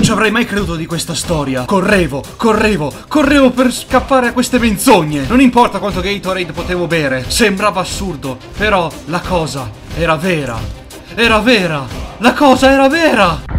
Non ci avrei mai creduto di questa storia. Correvo, correvo, correvo per scappare a queste menzogne. Non importa quanto Gatorade potevo bere. Sembrava assurdo, però la cosa era vera. Era vera. La cosa era vera.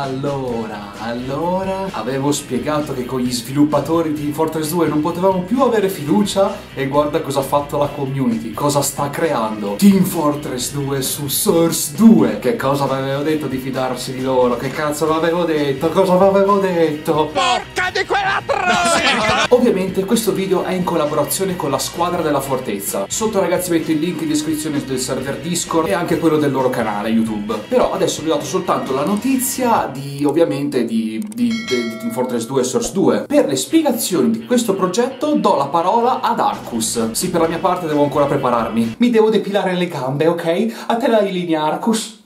Allora, allora avevo spiegato che con gli sviluppatori di Fortress 2 non potevamo più avere fiducia e guarda cosa ha fatto la community, cosa sta creando Team Fortress 2 su Source 2 Che cosa vi avevo detto di fidarsi di loro? Che cazzo vi avevo detto? Cosa vi avevo detto? Porca di quella troia! Ovviamente questo video è in collaborazione con la squadra della fortezza Sotto ragazzi metto il link in descrizione del server Discord e anche quello del loro canale YouTube Però adesso vi ho dato soltanto la notizia di ovviamente di, di, di, Team Fortress 2 e Source 2 Per le spiegazioni di questo progetto do la parola ad Arcus. Sì per la mia parte devo ancora prepararmi. Mi devo depilare le gambe ok? A te la linea Arcus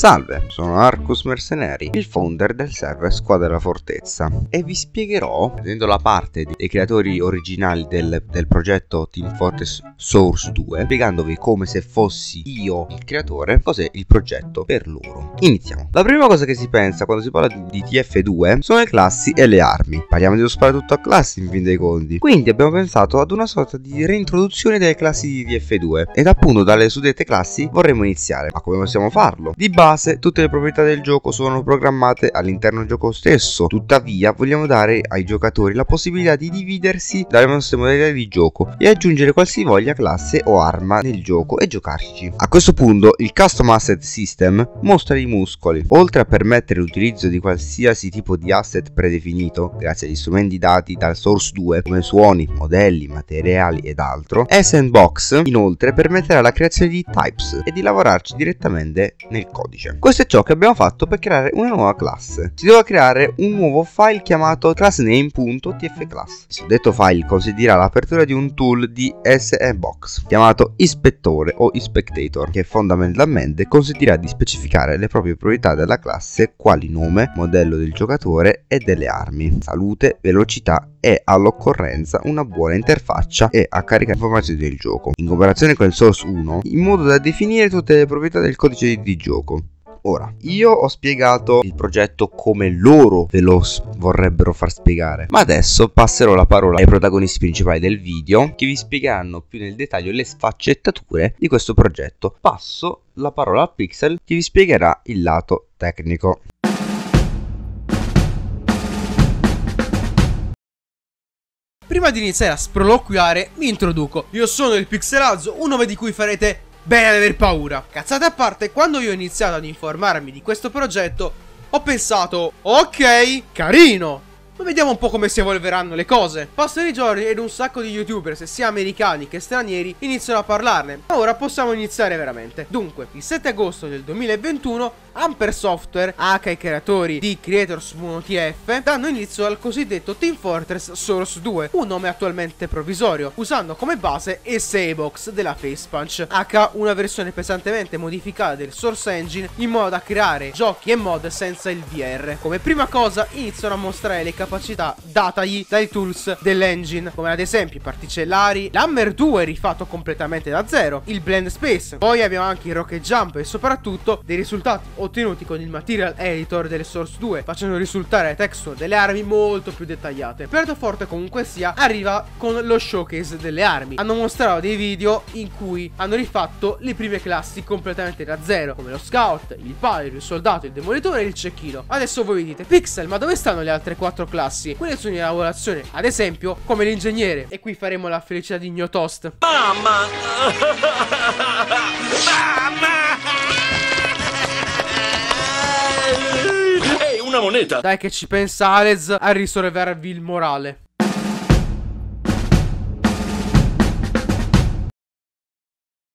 Salve, sono Arcus Mercenari, il founder del server Squadra della Fortezza e vi spiegherò, prendendo la parte dei creatori originali del, del, progetto Team Fortress Source 2, spiegandovi come se fossi io il creatore, cos'è il progetto per loro. Iniziamo. La prima cosa che si pensa quando si parla di, di TF2 sono le classi e le armi. Parliamo di sparatutto a classi in fin dei conti. Quindi abbiamo pensato ad una sorta di reintroduzione delle classi di TF2 ed appunto dalle suddette classi vorremmo iniziare. Ma come possiamo farlo? Di base base tutte le proprietà del gioco sono programmate all'interno del gioco stesso, tuttavia vogliamo dare ai giocatori la possibilità di dividersi dalle nostre modalità di gioco e aggiungere qualsivoglia classe o arma nel gioco e giocarci. A questo punto il Custom Asset System mostra i muscoli, oltre a permettere l'utilizzo di qualsiasi tipo di asset predefinito grazie agli strumenti dati dal Source 2 come suoni, modelli, materiali ed altro, Sandbox inoltre permetterà la creazione di types e di lavorarci direttamente nel codice codice. Questo è ciò che abbiamo fatto per creare una nuova classe. Si doveva creare un nuovo file chiamato classname.tfclass. Il suddetto file consentirà l'apertura di un tool di SEBox chiamato ispettore o inspectator che fondamentalmente consentirà di specificare le proprie proprietà della classe quali nome, modello del giocatore e delle armi, salute, velocità e all'occorrenza una buona interfaccia e a caricare informazioni del gioco, in comparazione con il Source 1, in modo da definire tutte le proprietà del codice di gioco. Ora, io ho spiegato il progetto come loro ve lo vorrebbero far spiegare, ma adesso passerò la parola ai protagonisti principali del video che vi spiegheranno più nel dettaglio le sfaccettature di questo progetto. Passo la parola a Pixel che vi spiegherà il lato tecnico. Prima di iniziare a sproloquiare, mi introduco. Io sono il Pixelazzo, un nome di cui farete bene ad aver paura. Cazzate a parte, quando io ho iniziato ad informarmi di questo progetto, ho pensato, ok, carino, ma vediamo un po' come si evolveranno le cose. Passano i giorni ed un sacco di youtubers, sia americani che stranieri, iniziano a parlarne. Ora possiamo iniziare veramente. Dunque, il 7 agosto del 2021, Amper Software, aka i creatori di Creators 1TF, danno inizio al cosiddetto Team Fortress Source 2, un nome attualmente provvisorio, usando come base SEBox della Facepunch, aka una versione pesantemente modificata del Source Engine in modo da creare giochi e mod senza il VR. Come prima cosa iniziano a mostrare le capacità capacità datagli dai tools dell'engine, come ad esempio i particellari, l'Hammer 2 rifatto completamente da zero, il Blend Space, poi abbiamo anche il Rocket Jump e soprattutto dei risultati ottenuti con il Material Editor delle Source 2, facendo risultare le texture delle armi molto più dettagliate. Piatto forte comunque sia, arriva con lo showcase delle armi. Hanno mostrato dei video in cui hanno rifatto le prime classi completamente da zero, come lo Scout, il Pilot, il Soldato, il Demolitore e il Cecchino. Adesso voi dite, Pixel, ma dove stanno le altre quattro classi. Quelle sono in lavorazione, ad esempio, come l'ingegnere. E qui faremo la felicità di Gnotost. Mamma! Mamma! Ehi, una moneta! Dai che ci pensa Alez a risolvervi il morale.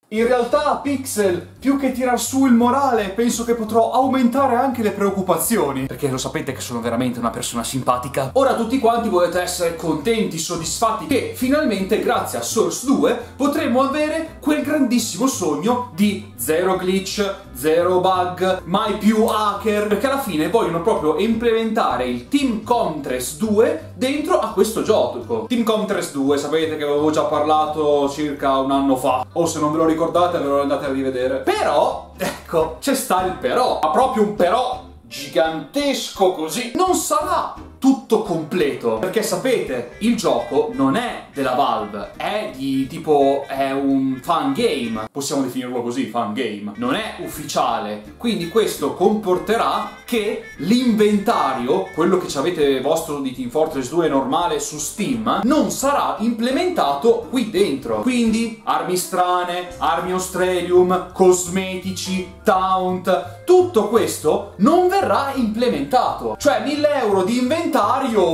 In realtà, Pixel, più che tirar su il morale, penso che potrò aumentare anche le preoccupazioni. Perché lo sapete che sono veramente una persona simpatica. Ora tutti quanti volete essere contenti, soddisfatti, che finalmente, grazie a Source 2, potremo avere quel grandissimo sogno di zero glitch, zero bug, mai più hacker. Perché alla fine vogliono proprio implementare il Team Contrast 2 dentro a questo gioco. Team Contrast 2, sapete che avevo già parlato circa un anno fa. O se non ve lo ricordate, ve lo andate a rivedere. Però, ecco, c'è sta il però. Ma proprio un però gigantesco così. Non sarà tutto completo. Perché sapete, il gioco non è della Valve, è di tipo, è un fan game. Possiamo definirlo così, fan game. Non è ufficiale. Quindi questo comporterà che l'inventario, quello che avete vostro di Team Fortress 2 normale su Steam, non sarà implementato qui dentro. Quindi armi strane, armi Australium, cosmetici, taunt, tutto questo non verrà implementato. Cioè 1000 euro di inventario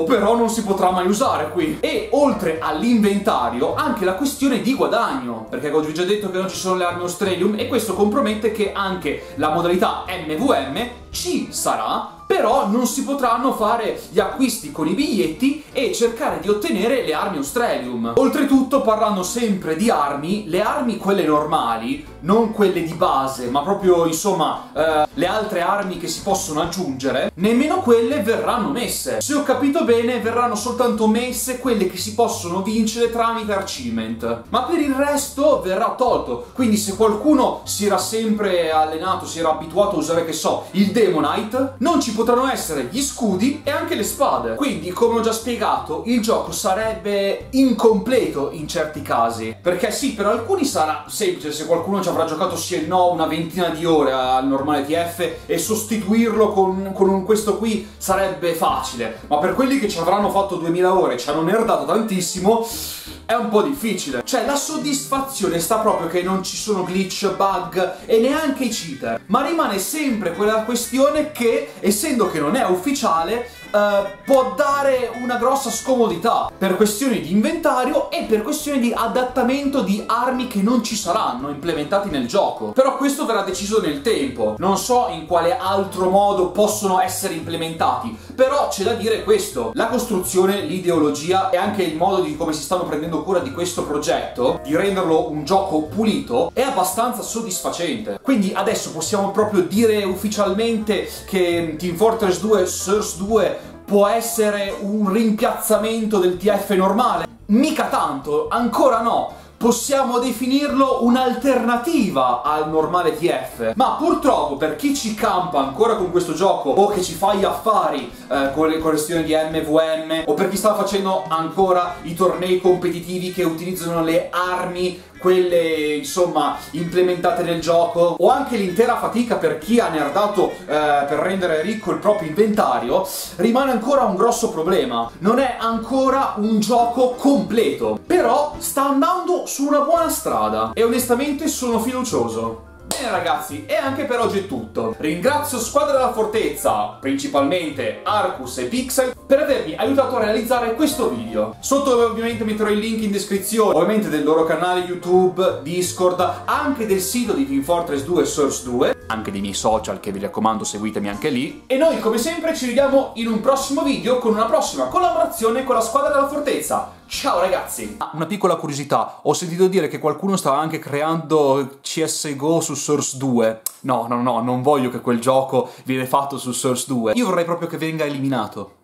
però non si potrà mai usare qui. E oltre all'inventario anche la questione di guadagno. Perché ho già detto che non ci sono le armi Australium e questo compromette che anche la modalità MVM ci sarà però non si potranno fare gli acquisti con i biglietti e cercare di ottenere le armi Australium. Oltretutto, parlando sempre di armi, le armi quelle normali, non quelle di base, ma proprio insomma eh, le altre armi che si possono aggiungere, nemmeno quelle verranno messe. Se ho capito bene, verranno soltanto messe quelle che si possono vincere tramite achievement. Ma per il resto verrà tolto. Quindi se qualcuno si era sempre allenato, si era abituato a usare, che so, il Demonite, non ci potranno essere gli scudi e anche le spade. Quindi, come ho già spiegato, il gioco sarebbe incompleto in certi casi. Perché sì, per alcuni sarà semplice, se qualcuno ci avrà giocato sì e no una ventina di ore al normale TF e sostituirlo con, con un questo qui sarebbe facile. Ma per quelli che ci avranno fatto 2000 ore e ci hanno nerdato tantissimo, è un po' difficile. Cioè, la soddisfazione sta proprio che non ci sono glitch, bug e neanche i cheater. Ma rimane sempre quella questione che, essendo che non è ufficiale, Uh, può dare una grossa scomodità per questioni di inventario e per questioni di adattamento di armi che non ci saranno implementati nel gioco. Però questo verrà deciso nel tempo. Non so in quale altro modo possono essere implementati, però c'è da dire questo. La costruzione, l'ideologia e anche il modo di come si stanno prendendo cura di questo progetto, di renderlo un gioco pulito, è abbastanza soddisfacente. Quindi adesso possiamo proprio dire ufficialmente che Team Fortress 2 Source 2 può essere un rimpiazzamento del TF normale? Mica tanto, ancora no possiamo definirlo un'alternativa al normale TF. Ma purtroppo per chi ci campa ancora con questo gioco o che ci fa gli affari eh, con le questioni di MVM o per chi sta facendo ancora i tornei competitivi che utilizzano le armi quelle insomma implementate nel gioco o anche l'intera fatica per chi ha nerdato eh, per rendere ricco il proprio inventario rimane ancora un grosso problema non è ancora un gioco completo però sta andando su una buona strada e onestamente sono fiducioso Bene ragazzi, e anche per oggi è tutto. Ringrazio Squadra della Fortezza, principalmente Arcus e Pixel, per avermi aiutato a realizzare questo video. Sotto ovviamente metterò il link in descrizione, ovviamente del loro canale YouTube, Discord, anche del sito di Team Fortress 2 Source 2, anche dei miei social che vi raccomando seguitemi anche lì. E noi come sempre ci vediamo in un prossimo video con una prossima collaborazione con la Squadra della Fortezza. Ciao ragazzi! Ah, una piccola curiosità, ho sentito dire che qualcuno stava anche creando CSGO su Source 2. No, no, no, non voglio che quel gioco viene fatto su Source 2. Io vorrei proprio che venga eliminato.